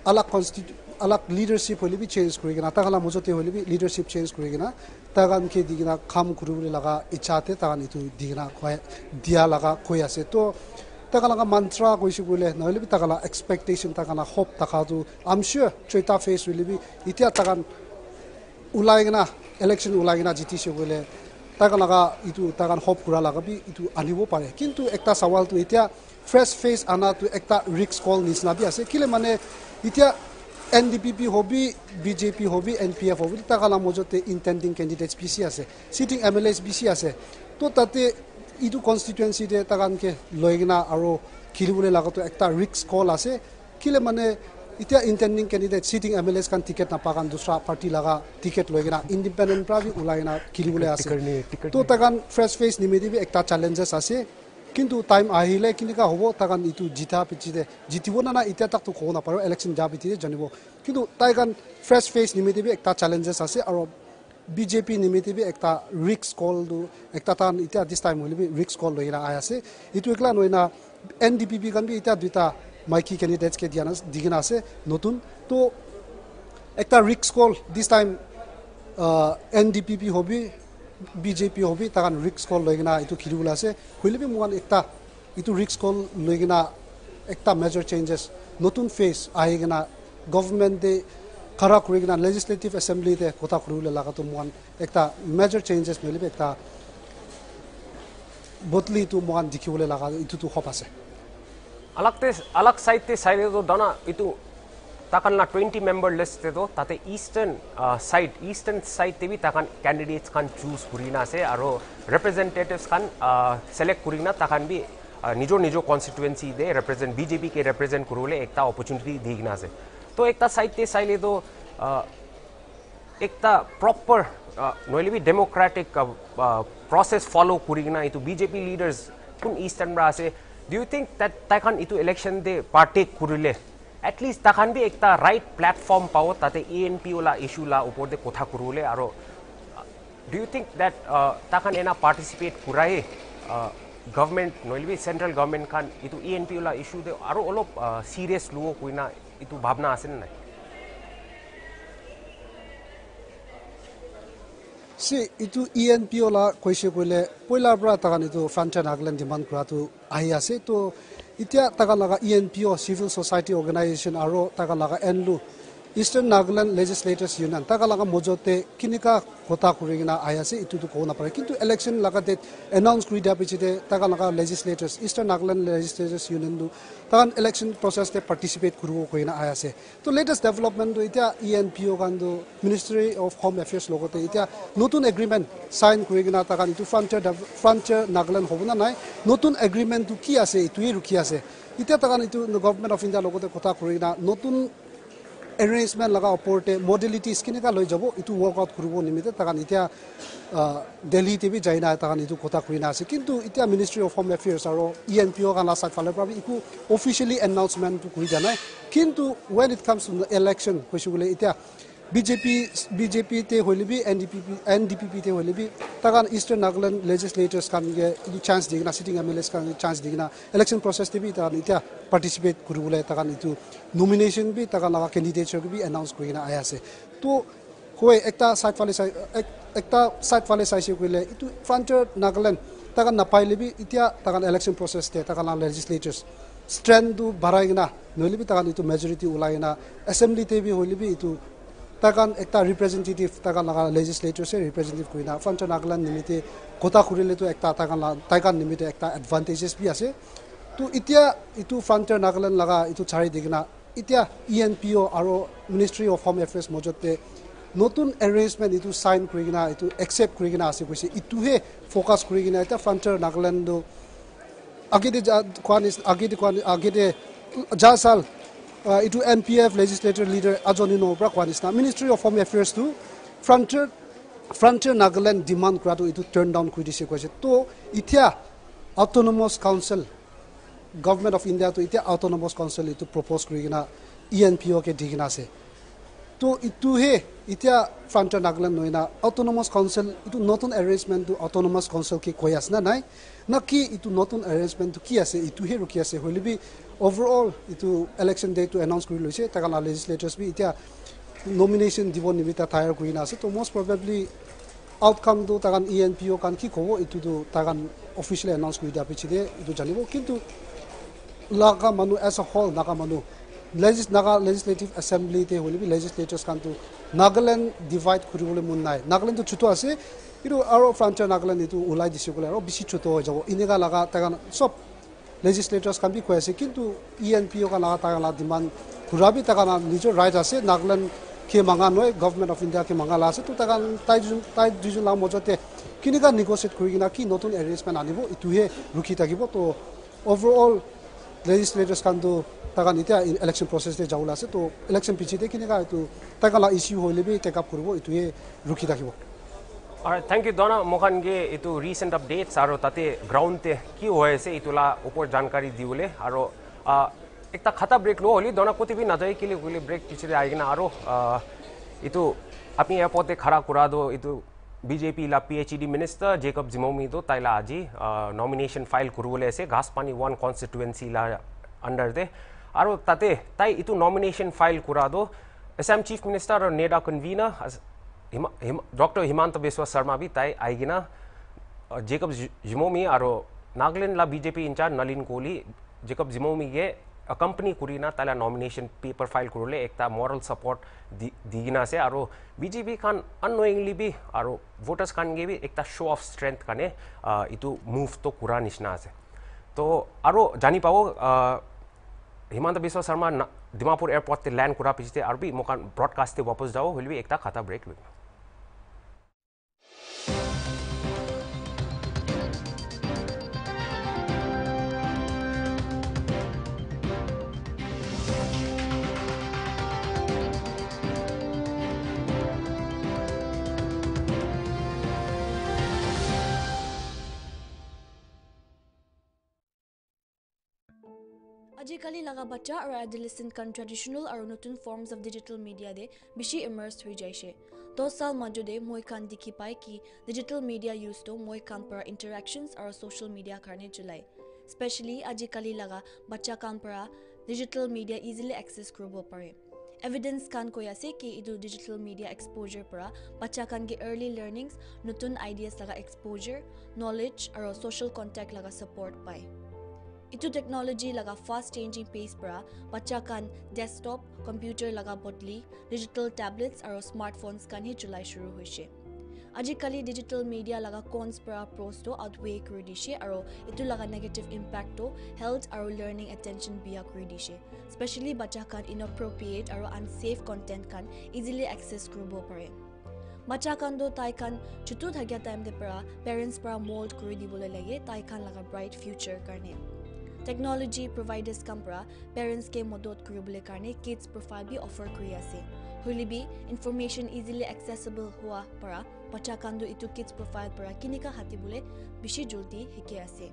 আলাগ কনষ্টিটিউ অলপ লিডাৰশ্বিপ হ'লে বি চেঞ্জ কৰি কিনা তাক অলপ মজতে হ'লে বি লিডাৰশ্বিপ চেঞ্জ কৰি কিনা তাকান কি দি কিনা কাম কৰিবলৈ লগা ইচ্ছাতে তাকান এইটো দি কিনা কৈ দিয়া লগা কৈ আছে তো তাকালা মন্ত্ৰা কৈছোঁ বোলে নহ'লে বি তাকালা এক্সপেক্টেশ্যন তাকানা হোপ তাকাটো আমচিয় চৈতা ফেচ হ'লে বি এতিয়া তাকান ওলাই কিনা ইলেকশ্যন ওলাই কিনা জিতিছে বোলে তাকা লগা এইটো তাকান হোপ কৰা লগা বি এইটো আনিব পাৰে কিন্তু এটা চাৱালটো এতিয়া ফ্ৰেছ ফেচ আনাটো এটা ৰিক্স কল নিচিনা বি আছে কেলে মানে এতিয়া এনডিপিপি হবি বিজেপি হবি এনপিএফ হবি তাকালা মজতে ইন্টেন্ডিং ক্যান্ডিডেটস বেশি আছে সিটিং এম এল এস বেশি আছে তো তাতে ইটো কনষ্টিটুৱেঞ্চিতে তাকানকে লৈ কিনা আৰু খেলিবলৈ লগাটো এটা ৰিক্স কল আছে কেলে মানে এতিয়া intending candidate sitting M L S খান টিকেট নাপাকান দুচৰা পাৰ্টি লগা টিকেট লৈ কিনা ইণ্ডিপেণ্ডেণ্ট পৰা বি ওলাই কিনা খেলিবলৈ আছে তো তাকান ফ্ৰেছ ফেচ নিমিদিবি এটা চেলেঞ্জেছ আছে কিন্তু টাইম আহিলে কেনেকুৱা হ'ব তাকান ইটো জিতা পিছিতে জিতিব না না এতিয়া তাকতো ক'ব নাপাৰোঁ ইলেকশ্যন যা পিছিতে জানিব কিন্তু তাই কাৰণ ফ্ৰেছ ফেচ নিমিদিবি এটা চেলেঞ্জেছ আছে আৰু বিজেপি নিমিত্তে বি একটা ৰিক্স কলটো একটা টান এতিয়া দিছ টাইম হ'লে ৰিক্স কল লৈ আহি আছে এইটো একলা নহয় না এন ডি পি পি কাৰণ বি এতিয়া দুটা মাইকী কেণ্ডিডেটছকে দিয়া দি কিনে আছে নতুন তো একটা ৰিক্স কল this time N D P P hobby BJP হবি তাক ৰিক্স কল লৈ কিনা এইটো ঘিৰিবলৈ আছে হ'লেবি মোক এটা এইটো ৰিক্স কল লৈ কিনা এটা মেজৰ চেঞ্জেছ নতুন ফেচ আহি কিনা গভৰ্ণমেণ্টে খাৰা কৰি কিনা লেজিছলেটিভ এছেম্বলিতে কথা কৰিবলৈ লগাটো মই এটা মেজৰ চেঞ্জেছ নহ'লে এটা বদলিটো মই দেখিবলৈ লগা এইটোতো সপ আছে আলাকতে আলাক চাইডতে চাইডেতো দানা এইটো তাকান না টুয়েন্টি মেম্বাৰ লিস্ট তো তাতে ইষ্টাৰ্ণ সাইড ইষ্টাৰ্ণ সাইড তেবি তাকান ক্যান্ডিডেটস খান চুজ কৰি না আছে আৰ ৰিপ্ৰেজেন্টেটিভস খান চিলেক্ট কৰি না তাকান বি নিজৰ নিজৰ কনষ্টিটুৱেঞ্চি দে ৰিপ্ৰেজেন্ট বিজেপি কে ৰিপ্ৰেজেন্ট কৰবলে অপৰচুনিটি অপরচুনিটি কিনা আছে তো একটা সাইড তে চাইলে তো একটা প্রপার নহলে বি ডেমোক্রেটিক প্রসেস ফলো করি না এই বিজেপি লিডাৰ্ছ কোন ইষ্টাৰ্ণ আছে ডু ইউ থিংক দ্যাট তাইখান এই ইলেকশন দে পাৰ্টেক কৰিলে এটলিষ্ট তাখান বি একটা রাইট প্ল্যাটফর্ম পাও তাতে ইএনপি ওলা ইস্যুলা ওপর দিয়ে কথা করলে আরও ডু ইউ থিঙ্ক দ্যাট তাখান এনা পার্টিসিপেট করাই গভর্নমেন্ট নইলে বি সেন্ট্রাল গভর্নমেন্ট খান ইটো ইএনপি ওলা ইস্যু দে আরও অলপ সিরিয়াস লুও কইনা ইটো ভাবনা আছে নাই সি ইটো ই এন পি অ'লা কৈছে কৰিলে পইলাৰ পৰা তাহান এইটো ফাণ্ড টেন আগলেন ডিমাণ্ড কৰাটো আহি আছে তো এতিয়া তাকালা E N P O' civil society organisation আৰু তাকালা এন লু eastern nagaland legislators union takan laga mojote kinika kota kurigina ahi ase itu tu kona pare kintu election laga det announce kuri da pichite takan laga legislators eastern nagaland legislators union du takan election process te participate kuru koina ahi ase to latest development du itia ENPO kan du ministry of home affairs logote itia নতুন এগ্ৰিমেণ্ট চাইন কৰি কিনে তাকান এইটো ফ্ৰণ্টিয়াৰ ফ্ৰণ্টিয়াৰ নাগালেণ্ড হ'ব নাই নতুন এগ্ৰিমেণ্টটো কি আছে এইটোৱে ৰখি আছে এতিয়া তাকান এইটো গভৰ্ণমেণ্ট অফ ইণ্ডিয়াৰ লগতে কথা কৰি কিনে নতুন এৰেঞ্জমেণ্ট লগা ওপৰতে মডেলিটিজ কেনেকুৱা লৈ যাব এইটো ৱৰ্ক আউট কৰিব নিমিত্তে তাকান এতিয়া দিল্লীতে বি যাই নাই তাকান এইটো কথা কৰি না আছে কিন্তু এতিয়া মিনিষ্ট্ৰী অফ হোম এফেয়াৰ্ছ আৰু ই এন পি অ' কানা চাইড ফালৰ পৰা একো অফিচিয়েলি এনাউন্সমেণ্টটো কৰি দিয়া নাই কিন্তু ৱেন ইট কামছ টু কৈছোঁ বোলে এতিয়া বিজেপি বিজেপিতে হ'লে B N D P P N D P পিতে হ'লে বি তাকান ইষ্টাৰ্ণ নাগালেণ্ড লেজিছলেটাৰ্ছ খানকে চান্স দি কিনা চিটিং এম এল এছ খান চান্স দি কিনা ইলেকশ্যন প্ৰচেছতে বি তাকান এতিয়া পাৰ্টিচিপেট কৰিবলৈ তাকান এইটো নমিনেশ্যন বি তাকান লগা কেণ্ডিডেটছক বি এনাউন্স কৰি কিনা আহি আছে তো হয় একটা চাইড ফালে চাই একটা চাইড ফালে চাইছে কৰিলে এইটো ফ্ৰণ্টিয়াৰ নাগালেণ্ড তাকান নাপাইলে বি এতিয়া তাকান ইলেকশ্যন প্ৰচেছতে তাকান লেজিছলেটাৰ্ছ ষ্ট্ৰেংথটো বাঢ়াই কিনা নহ'লে বি তাকান এইটো মেজৰিটি ওলাই কিনা এছেম্বলিতে বি তাকান একটা রিপ্রেজেন্টেটিভ তাকান লাগা লেজিসলেটরসে রিপ্রেজেন্টেটিভ করি না ফাঞ্চ নাগাল্যান্ড নিমিত্তে কথা খুঁড়িলে তো একটা তাকান তাইকান নিমিত্তে একটা এডভান্টেজেস বি আছে তো ইটো নাগালেণ্ড লগা এইটো চাৰি দি কিনা এতিয়া ই এন পি অ' আৰু মিনিষ্ট্ৰী অফ হোম এফেয়াৰ্ছ মাজতে নতুন এৰেঞ্জমেণ্ট এইটো চাইন কৰি কিনা এইটো একচেপ্ট কৰি কিনা আছে কৈছে ইটোহে ফ'কাছ কৰি কিনা এতিয়া ফ্ৰণ্টিয়াৰ নাগালেণ্ডো আগেতে কোৱা নিচিনা আগেতে কোৱা আগেতে যা চাল এইটো N P F legislator leader আজনী নৌৰ পৰা কোৱা নিচিনা মিনিষ্ট্ৰী অফ হোম এফেয়াৰ্ছটো ফ্ৰণ্টিয়াৰ ফ্ৰণ্টিয়াৰ নাগালেণ্ড ডিমাণ্ড কৰাটো এইটো টাৰ্ণ ডাউন কৰি দিছে কৈছে তো এতিয়া অট'নমাছ কাউঞ্চিল গভৰ্ণমেণ্ট অফ ইণ্ডিয়াটো এতিয়া অট'নমাছ কাউঞ্চিল এইটো প্ৰপ'জ কৰি কিনা E N P O okay কিনা আছে তো ইটোহে এতিয়া ফ্ৰণ্টিয়াৰ নাগালেণ্ড নহয় না অট'নমাছ কাউঞ্চিল এইটো নতুন এৰেঞ্জমেণ্টটো অট'নমাছ কাউঞ্চিলকে কৈ আছে না নাই না কি এইটো নতুন এৰেঞ্জমেণ্টটো কি আছে ইটোহে ৰখি আছে হ'লে বি অভাৰঅল এইটো ইলেকশ্যন ডেটটো এনাউন্স কৰি লৈছে তাৰ কাৰণে লেজিছলেটাৰ্ছ বি এতিয়া নমিনেশ্যন দিব নিবিতা টায়াৰ কৰি না আছে তো মষ্ট প্ৰবেবলি আউটকামটো তাকান ই এন পি অ' কাণ কি ক'ব এইটোতো তাকান অফিচিয়েলি এনাউন্স কৰি দিয়াৰ পিছতে এইটো জানিব কিন্তু লগা মানুহ এজ এ হল নাগা মানুহ লেজিছ নাগা লেজিছলেটিভ এছেম্বলিতে হ'লে বি লেজিছলেটাৰ্ছ কাণটো নাগালেণ্ড ডিভাইড কৰিবলৈ মন নাই নাগালেণ্ডটো ছুটো আছে কিন্তু আৰু ফ্ৰণ্টিয়াৰ নাগালেণ্ড এইটো ওলাই দিছে বোলে আৰু বেছি ছুটো হৈ যাব এনেকুৱা লগা তাকান চব লেজিছলেটাৰ্ছ কাণ বি কৈ আছে কিন্তু ই এন পি অ' কাণ লগা তাকান ডিমাণ্ড ঘূৰাবি তাকান নিজৰ ৰাইট আছে নাগালেণ্ড কে মাঙা নহয় গভৰ্ণমেণ্ট অফ ইণ্ডিয়া কে মাঙা লা আছে তো তাকান তাই দুজন তাই দুজন লাগ মাজতে কেনেকুৱা নিগচিয়েট কৰি কিনা কি নতুন এৰেঞ্জমেণ্ট আনিব এইটোহে ৰখি থাকিব তো অভাৰঅল লেজিছলেটাৰ্ছ কাণটো তাকান এতিয়া ইলেকশ্যন প্ৰচেছতে যাবলৈ আছে তো ইলেকশ্যন পিছতে কেনেকুৱা এইটো তাকান ইছ্যু হ'লে বি টেক আপ কৰিব এইটোহে ৰখি থাকিব হয় থেংক ইউ দনা মোখান গে এইটো ৰিচেণ্ট আপডেটছ আৰু তাতে গ্ৰাউণ্ডতে কি হৈ আছে এইটোলা ওপৰত জানকাৰী দিবলৈ আৰু এটা খাটা ব্ৰেক লওঁ হ'লে দনা কতিবি নাযায় কেলে বুলি ব্ৰেক পিছতে আহি কিনে আৰু এইটো আপুনি এপতে খাৰা কৰা দিওঁ এইটো বি লা P H D minister Jacob Zhimomi তাইলা আজি নমিনেশ্যন ফাইল কৰিবলৈ আছে ঘাছপানী ওৱান কনষ্টিটুৱেঞ্চিলা আণ্ডাৰ দে আৰু তাতে তাই এইটো নমিনেশ্যন ফাইল কৰা দিওঁ এছ চিফ মিনিষ্টাৰ আৰু NEDA convener doctor Himanta Biswa Sarma भी ताई आइगिना जेकब जिमोमी और नागालैंड ला BJP in charge Nalin Kohli, Jacob Zhimomi ये कंपनी कुरीना तला नॉमिनेशन पेपर फ़ाइल कुरले एकता मॉरल सपोर्ट दी दीगिना से। और बीजेपी खान अनोइंगली भी और वोटर्स खान के भी एकता शो ऑफ़ स्ट्रेंथ खाने इतु मूव तो कुरा निशना से। तो और जानी पाओ हिमांत विश्व शर्मा दिमापुर एयरपोर्ट ते लैंड कुरा पिछते भी मोकान ब्रॉडकास्ट ते वापस जाओ हुई भी एकता खाता ब्रेक लुई আজিকালি লগা বাচ্চা আৰু এডলিচেণ্ট কান ট্ৰেডিশ্যনেল আৰু নতুন ফৰ্মছ অফ ডিজিটেল মিডিয়া দে বেছি ইমাৰ্চ হৈ যাইছে দহ চাল মাজতে মই কাণ দেখি পাই কি ডিজিটেল মিডিয়া ইউজটো মই কাণ পৰা ইণ্টাৰেকশ্যনছ আৰু ছ'চিয়েল মিডিয়াৰ কাৰণে চলাই স্পেচিয়েলি আজিকালি লগা বাচ্চা কাণ পৰা ডিজিটেল মিডিয়া ইজিলি একচেছ কৰিব পাৰে এভিডেঞ্চ কাণ কৈ আছে কি এইটো ডিজিটেল মিডিয়া এক্সপ'জাৰ পৰা বাচ্চা কাণকে আৰ্লি লাৰ্ণিংছ নতুন আইডিয়াছ লগা এক্সপ'জাৰ নলেজ আৰু ছ'চিয়েল কণ্টেক্ট লগা ছাপৰ্ট পায় ইটো টেকনলজি লগা ফাষ্ট চেঞ্জিং পেজ পৰা বাচ্চা কান ডেস্কটপ কম্পিউটাৰ লগা বদলি ডিজিটেল টেবলেটছ আৰু স্মাৰ্টফোনছ কানহি চলাই শুৰু হৈছে আজিকালি ডিজিটেল মিডিয়া লগা কনছ পৰা প্ৰ'জটো আউটৱে কৰি দিছে আৰু এইটো লগা নেগেটিভ ইম্পেক্টটো হেল্থ আৰু লাৰ্ণিং এটেনশ্যন বিয়া কৰি দিছে স্পেচিয়েলি বাচ্চা ইনঅপ্ৰপ্ৰিয়েট আৰু আনছেফ কণ্টেণ্ট কান ইজিলি একচেছ কৰিব পাৰে বাচ্চা কান্দো তাই কান চুটু থাকা টাইমতে পৰা পেৰেণ্টছ পৰা মল্ড কৰি দিবলৈ লাগে তাই কান লগা ব্ৰাইট ফিউচাৰ কাৰণে টেকনলজি প্ৰভাইডাৰ্ছ কাম পৰা পেৰেণ্টছকে মদত কৰিবলৈ কাৰণে কিডছ প্ৰফাইল বি অফাৰ কৰি আছে হ'লে বি ইনফৰ্মেশ্যন ইজিলি একচেচেবল হোৱা পৰা কান্দো ইটো কিডছ প্ৰফাইল পৰা কেনেকুৱা হাতিবলৈ বেছি জলদি শিকি আছে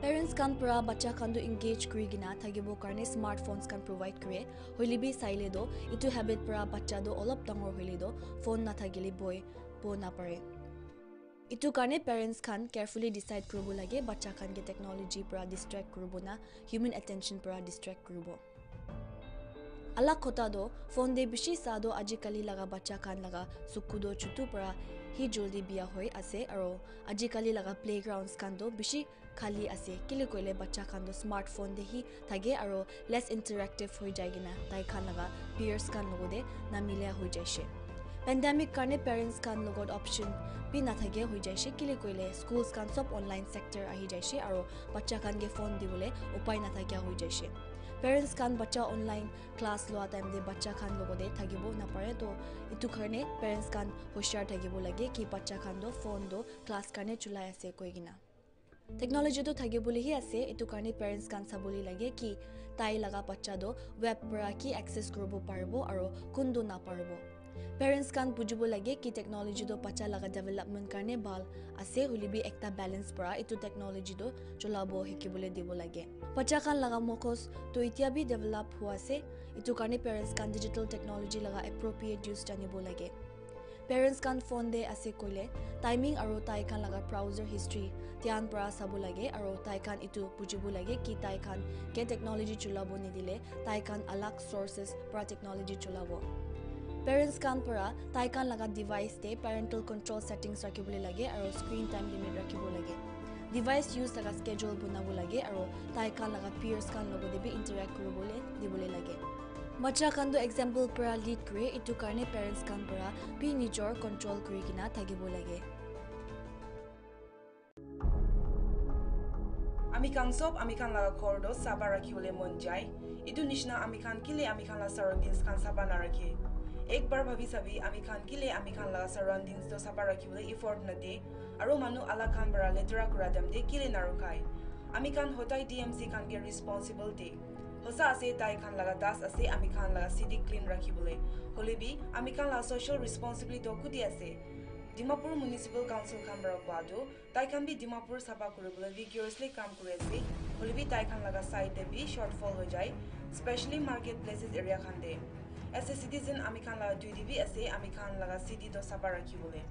পেৰেণ্টছ কান পৰা বাচ্চা কান্দো ইংগেজ কৰি কিনা থাকিবৰ কাৰণে স্মাৰ্টফোনছ কান প্ৰভাইড কৰে হ'লে বি চাইলে দ ইটো হেবিট পৰা বাচ্চাটো অলপ ডাঙৰ হ'লে দ ফোন নাথাকিলে বই ব নাপাৰে ইটো কাৰণে পেৰেণ্টছ খান কেয়াৰফুলি ডিচাইড কৰিব লাগে বাচ্চা খানকে টেকনলজিৰ পৰা ডিষ্ট্ৰেক্ট কৰিব না হিউমেন এটেনশ্যন পৰা ডিষ্ট্ৰেক্ট কৰিব। আলাক কথাটো ফোন দে বেছি চাদো আজিকালি লগা বাচ্চা খান লগা চকুদো চুটু পৰা সি জলদি বিয়া হৈ আছে আৰু আজিকালি লগা প্লেগ্ৰাউণ্ডছ খানটো বেছি খালী আছে। কেলে কৰিলে বাচ্চা খানটো স্মাৰ্টফোন দে সি থাকে আৰু লেছ ইণ্টাৰেক্টিভ হৈ যায় কিনা তাই খান লগা পিয়াৰ্ছ খান লগতে নামিলে হৈ যাইছে। পেণ্ডামিক কাৰণে পেৰেণ্টছ খান লগত অপশ্যন বি নাথাকে হৈ যাইছে কেলে কৰিলে স্কুলছ খান চব অনলাইন ছেক্টৰ আহি যাইছে আৰু বাচ্চা খানকে ফোন দিবলৈ উপায় নাথাকিয়া হৈ যাইছে পেৰেণ্টছ খান বাচ্চা অনলাইন ক্লাছ লোৱা টাইমতে বাচ্চা খান লগতে থাকিব নাপাৰে তো এইটো কাৰণে পেৰেণ্টছ খান হুচিয়াৰ থাকিব লাগে কি বাচ্চা খানটো ফোনটো ক্লাছ কাৰণে চলাই আছে কৈ কিনা টেকনলজিটো থাকিবলৈহে আছে এইটো কাৰণে পেৰেণ্টছ খান চাবলৈ লাগে কি তাই লগা বাচ্চাটো ৱেব পৰা কি একচেছ কৰিব পাৰিব আৰু কোনটো নাপাৰিব পেৰেণ্টছ কান বুজিব লাগে কি টেকনলজিটো বাচ্চা লগা ডেভেলপমেণ্ট কাৰণে ভাল আছে হ'লে বি একটা বেলেঞ্চ পৰা এইটো টেকনলজিটো চলাব শিকিবলৈ দিব লাগে বাচ্চা কান লগা মকজটো এতিয়া বি ডেভেলপ হোৱা আছে এইটো কাৰণে পেৰেণ্টছ কান ডিজিটেল টেকনলজি লগা এপ্ৰপ্ৰিয়েট ইউজ জানিব লাগে পেৰেণ্টছ কান ফোন দে আছে ক'লে টাইমিং আৰু তাই খান লগা ব্ৰাউজাৰ হিষ্ট্ৰী ধ্যান পৰা চাব লাগে আৰু তাই খান এইটো বুজিব লাগে কি তাই খান কে টেকনলজি চলাব নিদিলে তাই খান আলাগ চ'ৰ্চেছ পৰা টেকনলজি চলাব পেৰেণ্টছ কান পৰা তাই কান লগা ডিভাইচতে পেৰেণ্টেল কণ্ট্ৰল ছেটিংছ ৰাখিবলৈ লাগে আৰু স্ক্ৰীণ টাইম লিমিট ৰাখিব লাগে ডিভাইচ ইউজ লগা স্কেজুল বনাব লাগে আৰু তাই কান লগা পিয়াৰ্ছ কান লগতে বি ইণ্টাৰেক্ট কৰিবলৈ দিবলৈ লাগে বাচ্চা কানটো এক্সাম্পল পৰা লিড কৰি এইটো কাৰণে পেৰেণ্টছ কান পৰা বি নিজৰ কণ্ট্ৰল কৰি কিনা থাকিব লাগে আমি খান চব আমি খান লগা ঘৰটো চাবা ৰাখিবলৈ মন যায় এইটো নিচিনা আমি খান কিলে আমি খান লগা চাৰাউণ্ডিংছ খান চাবা নাৰাখে একবাৰ ভাবি চাবি আমি খান কিলে আমি খান লগা চাৰাউণ্ডিংছটো চাবা ৰাখিবলৈ ইফৰ্ট নাদে আৰু মানুহ আলা খান পৰা লেতেৰা কৰা দাম দে কিলে নাৰখায় আমি খান সদায় ডি এম চি খানকে ৰেচপনচিবল দে সঁচা আছে তাই খান লগা দাস আছে আমি খান লগা চিটি ক্লিন ৰাখিবলৈ হ'লে বি আমি খান লগা ছ'চিয়েল ৰেচপনচিবিলিটিও খুদি আছে ডিমাপুৰ মিউনিচিপেল কাউন্সিল খান পৰা কোৱাটো তাই খান বি ডিমাপুৰ চাফা কৰিবলৈ ভিগিয়াছলি কাম কৰি আছে হ'লে বি তাই খান লগা চাইডে বি শ্বৰ্টফল হৈ যায় স্পেচিয়েলি মাৰ্কেট প্লেচেছ এৰিয়া খান দে এজ এ চিটিজেন আমি খান লগা দুই দিবি আছে আমি খান লগা চিটিটো চাফা ৰাখিবলৈ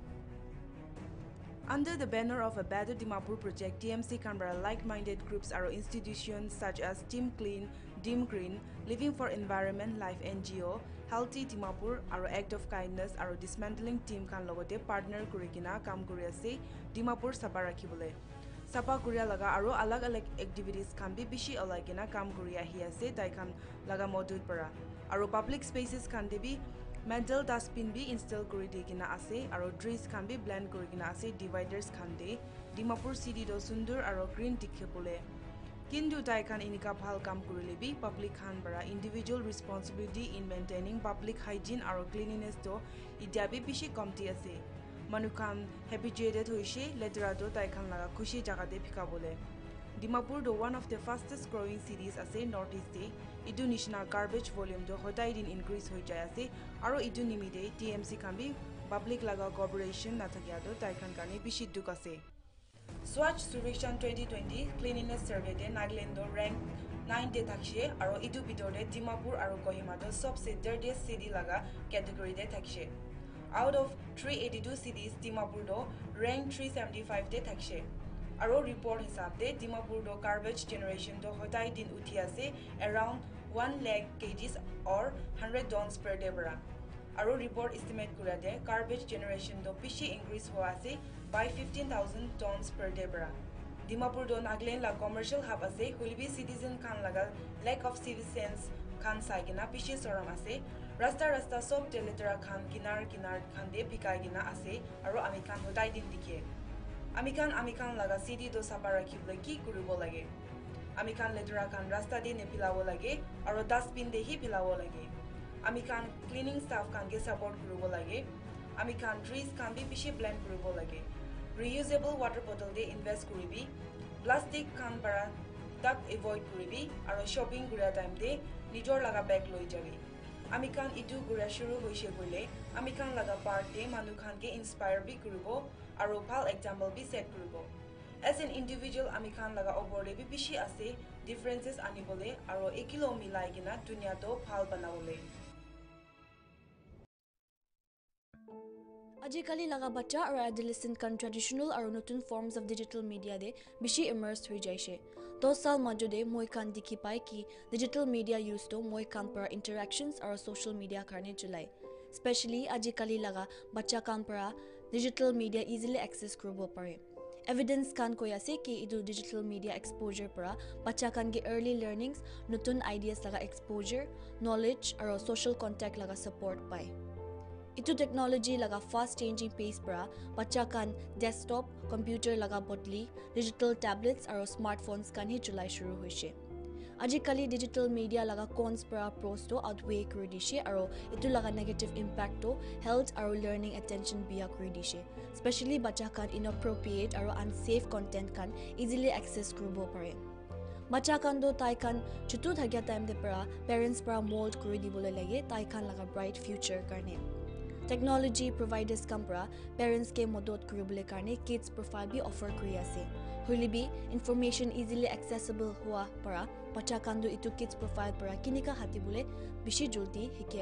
Under the banner of a Better Dimapur project, TMC Canberra like-minded groups or institutions such as Team Clean, Dim Green, Living for Environment Life NGO, Healthy Dimapur আৰু Act of Kindness আৰু Dismantling Team লগতে পাৰ্টনাৰ কৰি কিনা কাম কৰি আছে ডিমাপুৰ চাফা ৰাখিবলৈ sapa kuria laga aro alag alag activities khan bi bishi olai kena kam kuri ahi ase tai khan laga spaces khan de bi mental dustbin bi install kuri di kena ase aro trees khan bi blend kuri kena ase dividers khan de dimapur city do sundur aro green dikhe pole কিন্তু তাই খান ইনিকা ভাল কাম কৰিলে বি পাব্লিক খান পৰা individual responsibility in maintaining public hygiene আৰু ক্লিনিনেছটো এতিয়া বি বেছি কমটি আছে মানুহ খান হেবিটুৱেটেড হৈছে লেতেৰাটো তাই খান লগা খুচি জেগাতে ফিকাবলৈ Dimapur the one of the fastest growing cities আছে নৰ্থ ইষ্টে ইটো নিচিনা গাৰ্বেজ ভলিউমটো সদায় দিন ইনক্ৰিজ হৈ যায় আছে আৰু ইটো নিমিতে টি এম চি খান বি পাব্লিক লগা কৰ্পৰেশ্যন নাথাকিয়াটো তাই খান কাৰণে বেছি দুখ আছে স্বচ্ছ সুৰক্ষণ টুৱেণ্টি টুৱেণ্টি ক্লিনিনেছ ছাৰ্ভেতে নাগালেণ্ডৰ ৰেংক নাইনতে থাকিছে আৰু ইটোৰ ভিতৰতে ডিমাপুৰ আৰু কহিমাটো চবচে ডাৰ্টিয়েষ্ট চিটি লগা কেটেগৰীতে থাকিছে out of three eighty two cities ডিমাপুৰটো rank three seventy ফাইভতে থাকিছে আৰু ৰিপৰ্ট হিচাপতে ডিমাপুৰটো গাৰ্বেজ জেনেৰেশ্যনটো সদায় দিন উঠি আছে around one lakh kgs or hundred tons per day পৰা আৰু ৰিপৰ্ট ইষ্টিমেট কৰাতে গাৰ্বেজ জেনেৰেশ্যনটো বেছি ইনক্ৰিজ হোৱা আছে by fifteen thousand tons per day পৰা ডিমাপুৰটো নাগালেণ্ড লা কমাৰ্চিয়েল হাব আছে হুলবি চিটিজেন খান লগা লেক অফ চিভিল চেন্স খান চাই কিনা বেছি চৰম আছে। ৰাস্তা ৰাস্তা চব লেতেৰা খান কিনাৰ কিনাৰ খান দে ভিকাই কিনা আছে আৰু আমি খান সদায় দিন দেখে আমি খান আমি খান লগা চিটিটো চাফা ৰাখিবলৈ কি কৰিব লাগে? আমি খান লেতেৰা খান ৰাস্তা দি নেপেলাব লাগে আৰু ডাষ্টবিন দেহি পেলাব লাগে আমি খান ক্লিনিং ষ্টাফ খানকে ছাপৰ্ট কৰিব লাগে আমি খান ট্ৰিজ খান বি বেছি ব্লেণ্ড কৰিব লাগে ৰিইউজেবল ৱাটাৰ বটল দি ইনভেষ্ট কৰিবি প্লাষ্টিক খান পৰা তাক এভইড কৰিবি আৰু শ্বপিং কৰা টাইমতে নিজৰ লগা বেগ লৈ যাবি আমি খান ইটো ঘূৰা শুৰু হৈছে গ'লে আমি খান লগা পাৰ্টে মানুহ খানকে ইনস্পায়াৰ বি কৰিব আৰু ভাল এক্সাম্পল বি ছেট কৰিব এজ এন ইণ্ডিভিজুৱেল আমি খান লগা অৱৰলে বি বেছি আছে ডিফাৰেঞ্চেছ আনিবলৈ আৰু একিলো মিলাই কিনা দুনিয়াটো ভাল বনাবলৈ আজিকালি লগা বাচ্চা আৰু এডলেচেণ্ট কান ট্ৰেডিশ্যনেল আৰু নতুন forms of digital media they বেছি ইমাৰ্চ হৈ যাইছে দহ চাল মাজতে মই কাণ দেখি পাই কি ডিজিটেল মিডিয়া ইউজটো মই কাণ পৰা ইণ্টাৰেকশ্যনছ আৰু ছ'চিয়েল মিডিয়া কাৰণে চলাই স্পেচিয়েলি আজিকালি লগা বাচ্চা কাণ পৰা ডিজিটেল মিডিয়া ইজিলি একচেছ কৰিব পাৰে এভিডেন্স কান কৈ আছে কি এইটো ডিজিটেল মিডিয়া এক্সপ'জাৰ পৰা বাচ্চা কানগে আৰ্লি লাৰ্ণিংছ নতুন আইডিয়াছ লগা এক্সপ'জাৰ নলেজ আৰু ছ'চিয়েল কণ্টেক্ট লগা ছাপৰ্ট পায় ইটো টেকনলজি লগা ফাষ্ট চেঞ্জিং পেজ পৰা বাচ্চা কান ডেস্কটপ কম্পিউটাৰ লগা বদলি ডিজিটেল টেবলেটছ আৰু স্মাৰ্টফোনছ কানহি চলাই শুৰু হৈছে আজিকালি ডিজিটেল মিডিয়া লগা কনছ পৰা প্ৰ'চটো আউটৱে কৰি দিছে আৰু এইটো লগা নেগেটিভ ইম্পেক্টটো হেল্থ আৰু লাৰ্ণিং এটেনশ্যন বিয়া কৰি দিছে স্পেচিয়েলি বাচ্চা কান ইনঅপ্ৰপ্ৰিয়েট আৰু আনছেফ কণ্টেণ্ট কান ইজিলি একচেছ কৰিব পাৰে বাচ্চা কান্দো তাই কান চুটো থাকিয়া টাইমতে পৰা পেৰেণ্টছ পৰা মল্ড কৰি দিবলৈ লাগে তাই কান লগা ব্ৰাইট ফিউচাৰ কাৰণে টেকনলজি প্ৰভাইডাৰ্ছ কাম পৰা পেৰেণ্টছকে মদত কৰিবলৈ কাৰণে কিডছ প্ৰফাইল বি অফাৰ কৰি আছে হ'লে বি ইনফৰ্মেশ্যন ইজিলি একচেচেবল হোৱা পৰা বাচ্চা কান্দো এইটো কিডছ প্ৰফাইল পৰা কেনেকুৱা হাতিবলৈ বেছি জল্দি শিকে